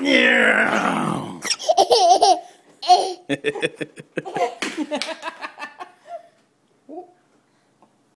Yeah.